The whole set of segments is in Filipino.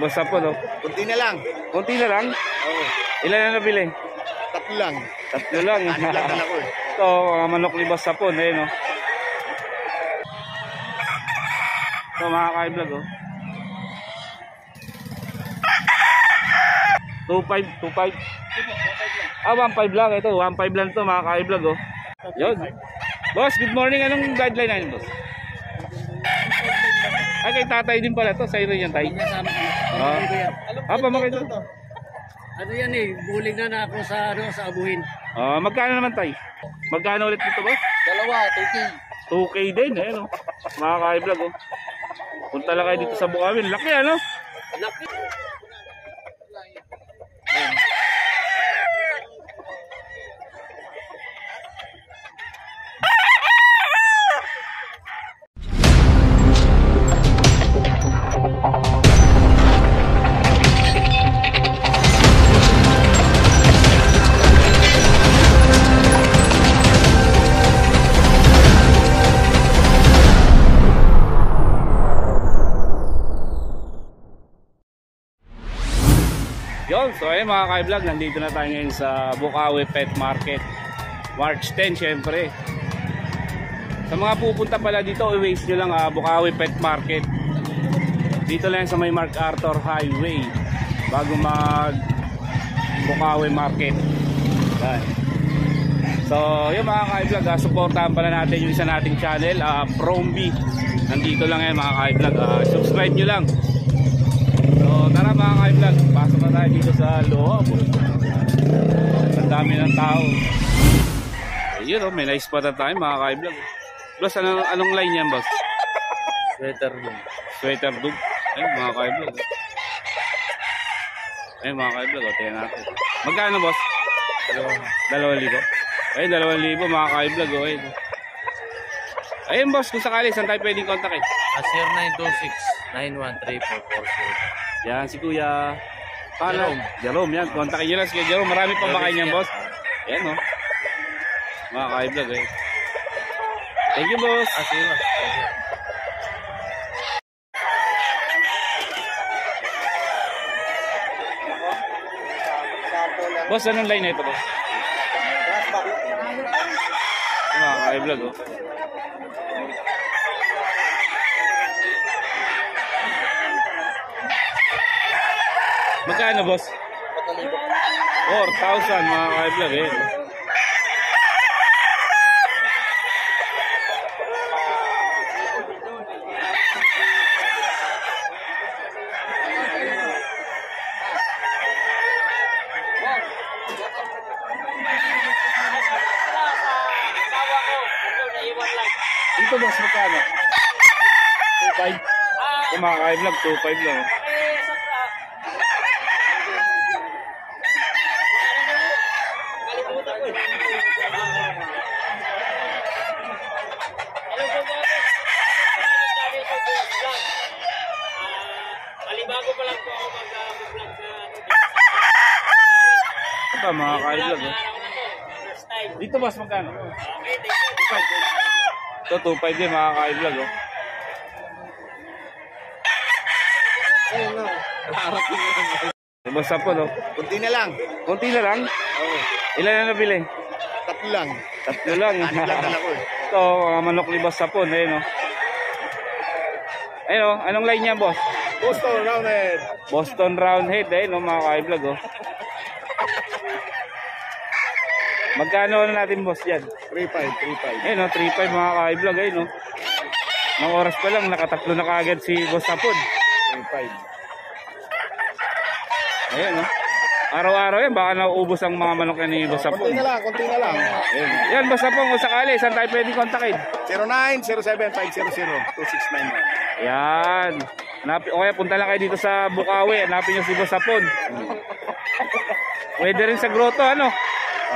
Boss Sapon, oh. Kunti na lang. Kunti na lang. Oo. Ilan na nabili? Tatlo lang. Tatlo lang. Ano lang dala ko eh. Ito, mga manok ni Boss Sapon, eh, no? Ito, mga ka-vlog, oh. 2.5, 2.5. Ah, 1.5 lang. Ito, 1.5 lang to mga ka-vlog, oh. Yun. Boss, good morning. Anong guideline natin, boss? Ay, kay tatay din pala to. Sa'yo rin yan, tay. Ah, ah pamakit to. Ano yan eh, buling na na ako sa ano sa abuhin. Ah, magkano naman, tay? Magkano ulit dito, boss? Dalawa, 2K. 2K din, eh, no? Mga ka-vlog, oh. Punta lang kayo dito sa Bukawin. Laki, ano? Laki. Mga ka-vlog, nandito na tayo ngayon sa Bukawi Pet Market. March 10, syempre. Sa mga pupunta pala dito, i-waste nyo lang ah, Bukawi Pet Market. Dito lang sa may MacArthur Highway. Bago mag Bukawi Market. Yan. So, yun mga ka-vlog, ah, supportahan pala natin yung isa nating channel, uh, Prombi. Nandito lang yan mga ka-vlog. Ah, subscribe nyo lang. Ka-vlog, pasok na tayo dito sa loob. Ang dami ng tao. Ayun oh, may nice spot na tayo mga ka-vlog. Boss, anong, anong line yan boss? Sweater mo. Sweater dog. Ayun mga ka-vlog. Ayun mga ka-vlog, o tingnan natin. Magkano boss? Dalawang libo. Ayun, dalawang libo mga ka-vlog. Oh, ayun. Ayun boss, kung sakali, saan tayo pwedeng kontakin? Ah, 0926-913-440. Yan, si Kuya. Paano? Jerome. Yan. Kontakin nyo lang si Kuya Jerome. Marami pang bakain niyan, boss. Yan, no. Mga ka-vlog, eh. Thank you, boss. Ah, sige. Boss, anong line na ito, boss? Mga ka-vlog, oh. Magkano, boss? 4,000, mga ka-vlog, eh. Dito, boss, magkano? 2,500. Yung mga ka-vlog, 2,500 lang, oh. Alibago pa lang po ako mag-vlog sa Ito, mga ka-vlog, oh. first time. Dito, boss, magkano? Okay, thank you. Ito, 2.5 din, mga ka-vlog, oh. Ayun na. Nakarating na lang. Yung boss po, no? Kunti na lang. Kunti na lang. Oo. Ilan na nabili? Tatlo lang. Tatlo lang. Ano lang dala ko eh. Ito, mga manok ni Boss Sapon, ayun, no? Ayun, oh. Anong line niya, boss? Boston Roundhead. Boston Roundhead, ayun, no? Mga ka-vlog, oh. Magkano na natin, boss, yan? 3.5, 3.5. Ayun, no? 3.5, mga ka-vlog, ayun, no? Mga oras pa lang, nakatatlo na kaagad si Boss Sapon. 3.5. Ayun, no? Araw-araw yan, baka nauubos ang mga manok ni Boss Sapon. Kunti na lang, kunti na lang. Ayun. Yan, Boss Sapon, kung sakali, saan tayo pwedeng kontakin? 0907-500-2691. Yan. Hanapin, o kaya punta lang kayo dito sa Bukawi. Hanapin nyo si Boss Sapon. Pwede rin sa grotto, ano?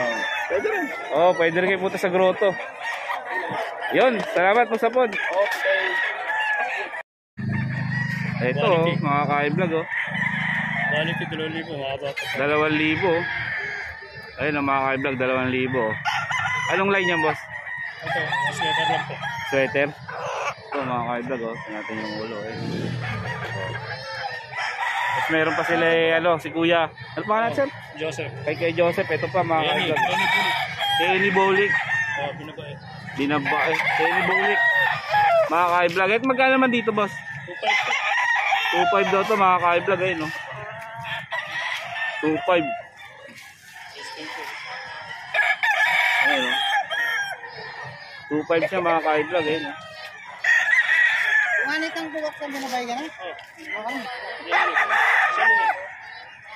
Oh. Pwede rin. Oo, oh, pwede rin kayo punta sa grotto. Yun, salamat Boss Sapon. Okay. Ito, oh, mga ka-vlog, oh. Po, mahaba po. Dalawang libo. oh. Ayun, ang mga ka-vlog, dalawang libo. oh. Anong line yan, boss? Ito, sweater lang po. Sweater? Ito, mga ka-vlog, oh. Tingnan natin yung ulo, eh. Tapos meron pa sila eh, ano, si Kuya. Ano pangalan sir? Joseph. Kay kay Joseph, ito pa mga Ayan eh, kaibigan. Tony Pulit. Kenny Bowlick. Oh, binabae. Dinaba eh. Kenny Bowlick. Mga ka-vlog. At magkano naman dito boss? 2.5 daw to mga ka-vlog eh no. 2.5. Ayun no. 2.5 siya mga ka-vlog eh no. Manit ang buwak sa binabay ka na? Okay.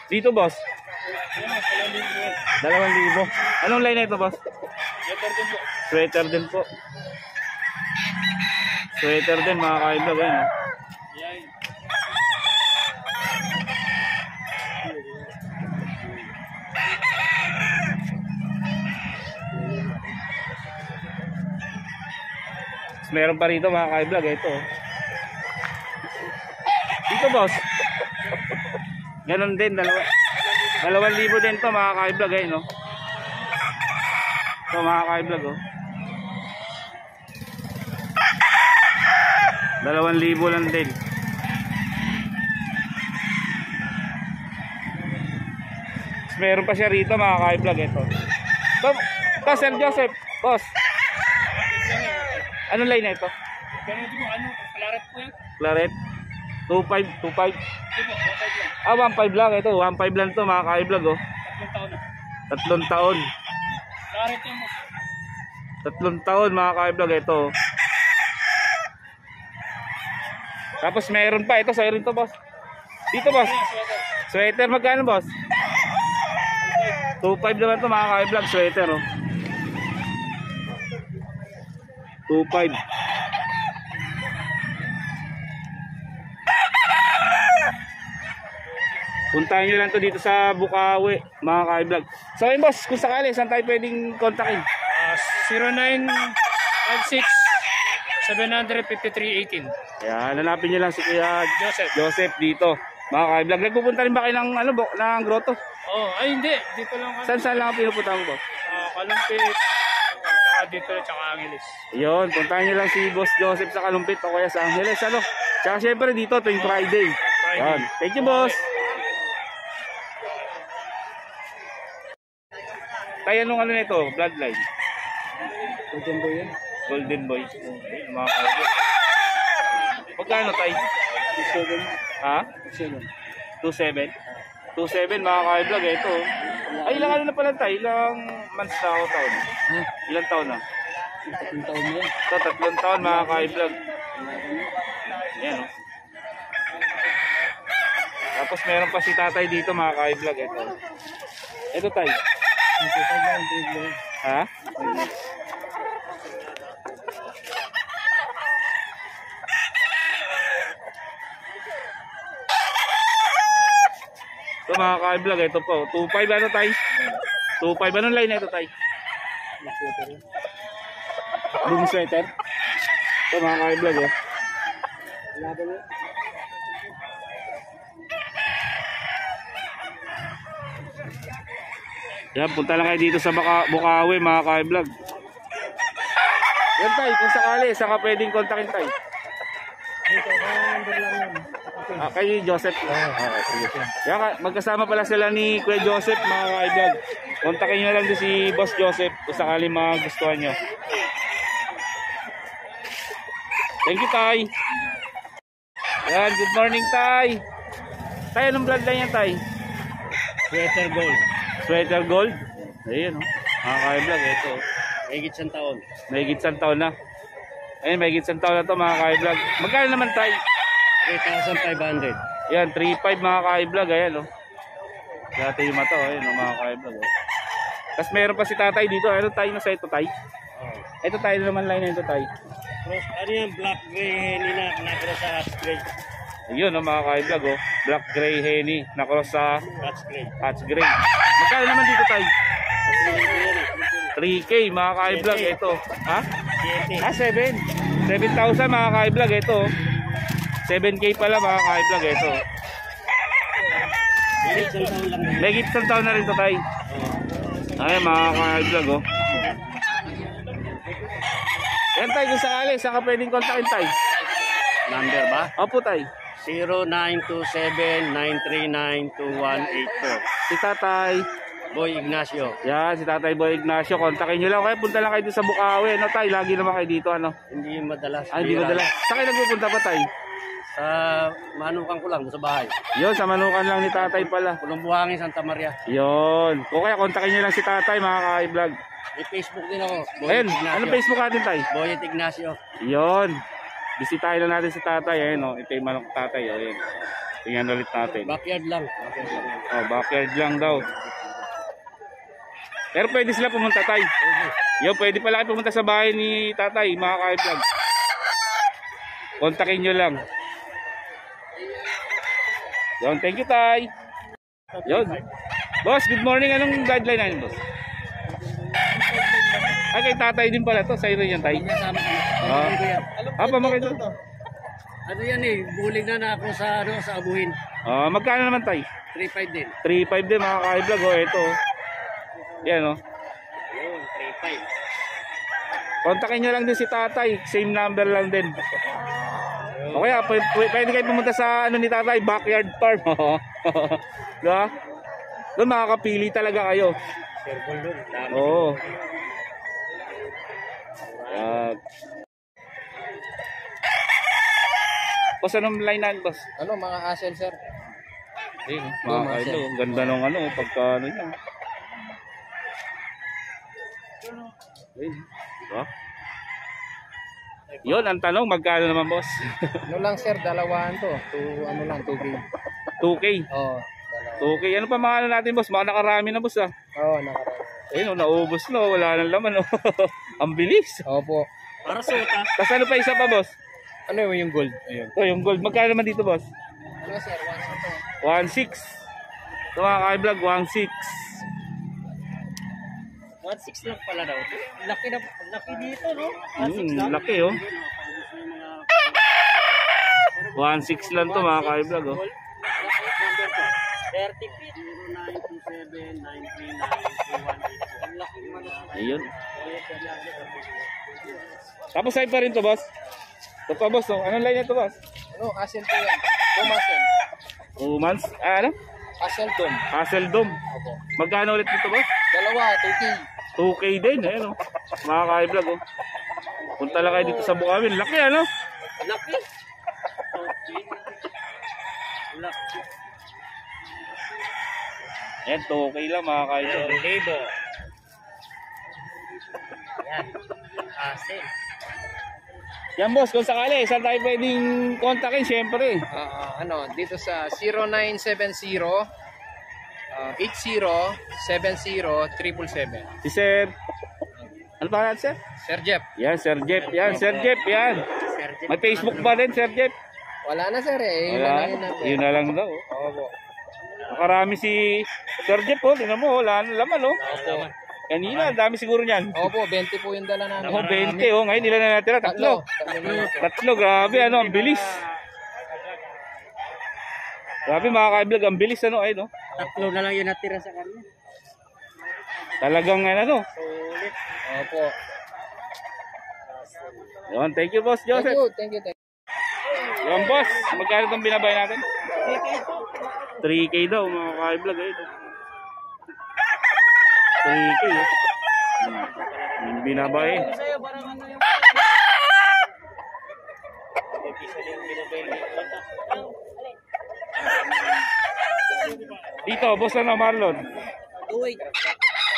Dito boss. 2,000. Anong line ito boss? Sweater din po. Sweater din mga ka-vlog eh. Tapos Meron pa rito mga ka-vlog ito. oh. Dito boss. Ganon din dalawa. Dalawang libo din to mga ka-vlog eh no. Ito mga ka-vlog oh. Dalawang libo lang din. Meron pa siya rito mga ka-vlog ito. Ito, ito Sir Joseph, boss. Anong line na ito? Ganun mo, ano, klaret po yan? Claret? 2.5, 2.5. Ito po, 1.5 lang. Ah, 1.5 lang. Ito, 1.5 lang to mga ka-vlog oh. Tatlong taon. Tatlong taon. Mo. Tatlong taon mga ka-vlog ito. oh. Tapos meron pa. Ito, sa'yo rin to boss. Dito boss. Sweater, magkano boss? 2.5 naman to mga ka-vlog. Sweater oh. 2.5. Puntahan nyo lang to dito sa Bukawi, mga ka-vlog. So ayun boss, kung sakali, saan tayo pwedeng kontakin? Ah, 0956 753 Yan, hanapin nyo lang si Kuya Joseph. Joseph dito. Mga ka-vlog, nagpupunta rin ba kayo ng, ano, bo- ng grotto? Oh, ay hindi. Dito lang kami. Saan saan lang ang pinupunta mo boss? Ah, Kalumpit. Tsaka dito, tsaka Angeles. Yun, puntahan nyo lang si Boss Joseph sa Kalumpit o kaya sa Angeles, ano? Tsaka syempre dito, tuwing Friday. Friday. Yan. Thank you, boss. Tayo anong ano nito, bloodline? Golden boy yan. Golden boy. Ayun, mga kaibigan. Magkano tayo? 27. Ha? 27. 27 mga ka-vlog eh, ito. Ay, ilang ano na pala tayo? Ilang months na ako taon? Ilang taon na? Tatlong taon na. Ito, tatlong taon mga ka-vlog. Yan oh. Tapos meron pa si tatay dito mga ka-vlog. Ito. Ito tay. Ha? Ito mga ka-vlog. Ito po. 2.5 ano tay? 2.5. Anong line ito tay? Boom sweater. Ito mga ka-vlog oh. Yan, punta lang kayo dito sa Baka, Bukawi mga ka-vlog. Yan tay, kung sakali, saan ka pwedeng kontakin tay? Ah, kay Joseph. Ah, sige. Yan, ka- magkasama pala sila ni Kuya Joseph mga ka-vlog. Kontakin nyo lang din si Boss Joseph kung sakali magustuhan nyo. Thank you, Tay. Yan, good morning, Tay. Tay, anong bloodline yan, Tay? Sweater gold. Sweater Gold. Ayun, oh. Mga ka-vlog, ito. oh. Higit siyang taon. May isang taon na. Ayun, may isang taon na to mga ka-vlog. Magkano naman, Tay? 3,500. Yan, 3.5 mga ka-vlog. Ayan, oh. Dati yung mata, oh. Ayun, oh, mga ka-vlog, oh. Tapos meron pa si tatay dito. Ano tayo na sa ito, Tay? Oh. Ito tayo naman line na ito, Tay. Cross, ano yan? Black gray nila nakro sa Hats gray. Ayun, oh, mga ka-vlog, oh. Black Gray Henny. Nakross sa Hats gray. Hats Gray. Magkano naman dito, Tay? 3K, mga ka-vlog. Ito. Ha? Ah, 7. 7,000 mga ka-vlog. Ito. 7K pala mga ka-vlog. Ito. May isang taon na rin to, Tay. Ay, mga ka-vlog, oh. Yan, Tay. Kung sakali, saan ka pwedeng kontakin, Tay? Number ba? Opo, Tay. 0927-939-2184. Si Tatay. Boy Ignacio. Yan, si Tatay Boy Ignacio. Kontakin nyo lang. Kaya punta lang kayo dito sa Bukawi. Ano, Tay? Lagi naman kayo dito, ano? Hindi madalas. Ay, hindi bira. madala. Saan kayo nagpupunta pa, Tay? Sa manukan ko lang, sa bahay. Yun, sa manukan lang ni Tatay pala. Pulong Buhangin, Santa Maria. Yun. O kaya kontakin nyo lang si Tatay, mga ka-vlog. May Facebook din ako. Boy Ayun, Ignacio. ano Facebook natin, Tay? Boyet Ignacio. Yun. Bisitahin lang natin si Tatay. Ayun, oh. Ito yung manok Tatay. Oh, yun. Tingnan ulit natin. Backyard lang. Backyard lang. Oh, backyard lang daw. Pero pwede sila pumunta, Tay. Yo, pwede pala kayo pumunta sa bahay ni Tatay, mga ka-vlog. Kontakin nyo lang. Yun, thank you, Tay. Yun. Boss, good morning. Anong guideline natin, boss? Ay, kay Tatay din pala to. Sa'yo rin yan, Tay. Ah. Ah, pamakit to. Ano yan eh, bulig na na ako sa ano sa abuhin. Ah, magkano naman, Tay? 3.5 din. 3.5 din, mga ka-vlog. Oh, ito. oh. Yan, oh. Yun, 3.5. Kontakin nyo lang din si tatay. Same number lang din. O kaya, pwede, kayo pumunta sa ano ni tatay, backyard farm. diba? Doon makakapili talaga kayo. Circle doon. Oo. Yan. Boss, anong line na boss? Ano, mga asel, sir? Eh, mga kailo, ganda nung ano, pagka ano niya. Ayun, diba? Yun, ang tanong, magkano naman boss? Ano lang, sir, dalawahan to. To, ano lang, 2K. 2K. Oo, dalawa. 2K. Ano pa mga ano natin boss? Mga nakarami na boss ah. Oo, nakaraan. Ayun, oh, naubos na. oh. Wala nang laman. Oh. ang bilis. Opo. Para suta. Tapos ano pa isa pa boss? Ano yung yung gold? Ayun. Oh, yung gold. Magkano naman dito boss? Ano, sir? Once ito. 1.6. Ito mga ka-vlog, 1.6. 1.6 lang pala daw. Laki na, laki dito, no? Hmm, laki oh. 1.6 lang to mga ka-vlog oh. 30 feet. 0927-939-2184. Ang laki naman na. Ayun. Tapos sa'yo pa rin to boss? Ito pa boss, oh. anong line na to boss? Ano, asel po yan. Dome asel. 2 months? Ah, ano? Asel dome. Hasseldom. Opo. Magkano ulit dito boss? Dalawa, 2K. 2K din, eh, no? Mga ka-vlog, oh. Punta lang kayo dito sa Bukawin. Laki, ano? Laki. Laki. Yan, 2K lang, mga ka-vlog. Libo. Yan. Asin. Yan, boss, kung sakali, saan tayo pwedeng kontakin, syempre. Ah, ano, dito sa 0970 ah, 80 70 777. Si Sir... Ano pa natin, Sir? Sir Jeff. Yan, Sir Jeff. Yan, Sir Jeff, yan. May Facebook ba din, Sir Jeff? Wala na, sir, eh. Yun na Wala. lang yun. Yun na lang daw. oh. Opo. Nakarami si Sir Jeff, oh. Tingnan mo, wala na laman, oh. Opo. Kanina, ang dami siguro niyan. Opo, 20 po yung dala namin. Ako, 20, oh. Ngayon, ilan na natira? Tatlo. Tatlo. Grabe, ano, ang bilis. Grabe, mga ka-vlog, ang bilis, ano, ay, no? Tatlo na lang yung natira sa kanya. Talagang, ano, Sulit. Opo. Yun, thank you, boss Thank Joseph. you, thank you, thank you. Yun, boss, magkano itong binabay natin? 3K daw, mga ka-vlog, eh. 3K, eh. Hmm. Yung binabay. Sa'yo, parang ano yung... Dito, boss, ano, Marlon? Wait.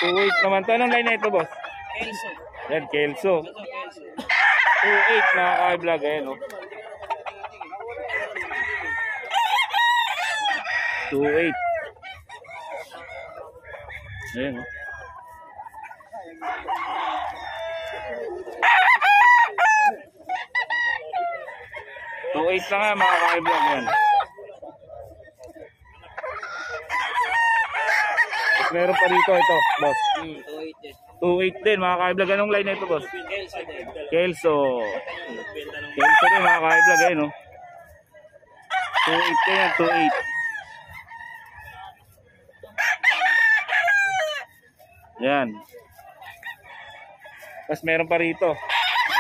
2.8 naman to. Anong line na ito, boss? Kelso. Yan, Kelso. 2.8 mga ka-vlog, ayan, oh. 2.8. Ayan, oh. Two eight na nga mga ka-vlog yan. Meron pa dito ito, boss. Hmm, wait din. 2.8 din mga ka-vlog. Anong line na ito, boss? Kelso. Kelso. Din mga ka-vlog. Ayun, no? 2.8 din yan, 2.8. Yan. Tapos meron pa rito.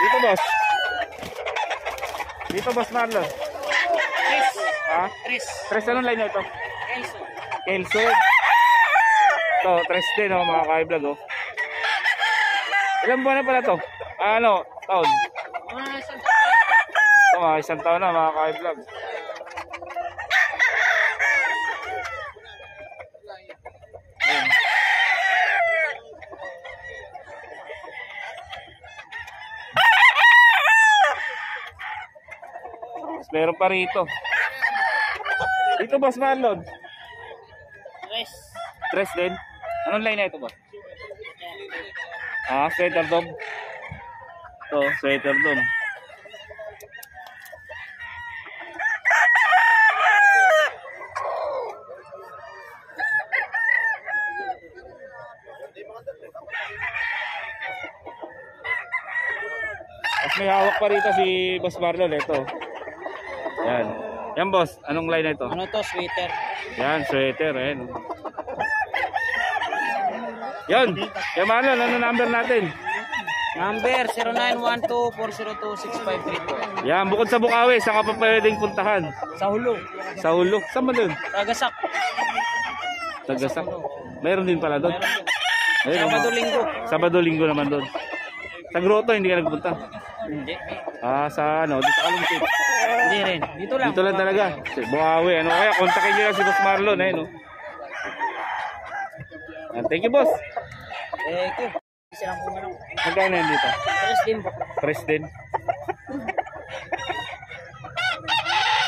Dito, boss. Dito, boss Marlon. Ha? Tris. Tres anong line na ito? Elso. Kelso. Ito, tres din oh, mga ka-vlog oh. Ilan buwan na pala to? Ah, Ano, taon? Mga isang Ito, mga isang taon na mga ka-vlog. Meron pa rito. Dito, Boss Marlon. Tres. Tres din? Anong line na ito ba? Ah, sweater dog. Ito, sweater dog. Tapos may hawak pa rito si Boss Marlon. Ito. Yan. Yan boss, anong line na ito? Ano to, sweater? Yan, sweater. Yan, yan Marlon, ano number natin? Number 0912-402-6532. Yan, bukod sa Bukawi, saan ka pa pwedeng puntahan? Sa hulo. Sa Ulo, saan ba? Tagasak. Tagasak. Meron din pala doon. Ayun, Sabado linggo. Sabado linggo naman doon. Sa Grotto, hindi ka nagpunta. Hindi. Ah, sa ano, dito sa Kalungkit. Hindi rin. Dito lang. Dito lang talaga. Si Bukawi, ano kaya, kontakin nyo lang si Boss Marlon, eh, no? Yan, thank you, boss. Ito. Silang pumanong. Magkano yan dito? Tres din po. Press din.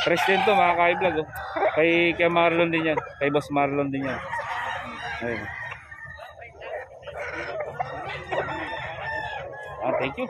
Press din to mga ka-vlog oh. Kay, kay Marlon din yan. Kay Boss Marlon din yan. Ayun. Ah, thank you.